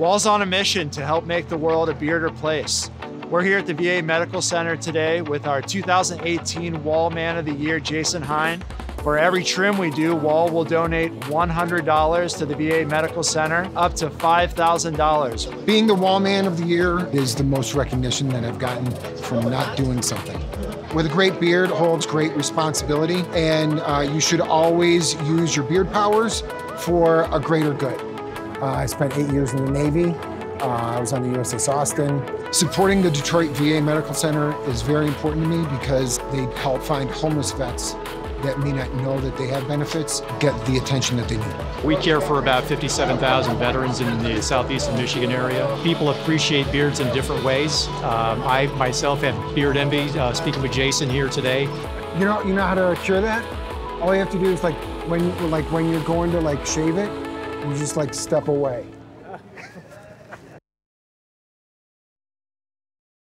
Wahl's on a mission to help make the world a bearder place. We're here at the VA Medical Center today with our 2018 Wahl Man of the Year, Jason Heien. For every trim we do, Wahl will donate $100 to the VA Medical Center, up to $5,000. Being the Wahl Man of the Year is the most recognition that I've gotten from not doing something. With a great beard holds great responsibility, and uh, you should always use your beard powers for a greater good. Uh, I spent eight years in the Navy. Uh, I was on the USS Austin. Supporting the Detroit VA Medical Center is very important to me because they help find homeless vets that may not know that they have benefits get the attention that they need. We care for about 57,000 veterans in the southeastern Michigan area. People appreciate beards in different ways. Um, I myself have beard envy, uh, speaking with Jason here today. You know, you know how to cure that? All you have to do is like when, like when you're going to like shave it, you just like step away.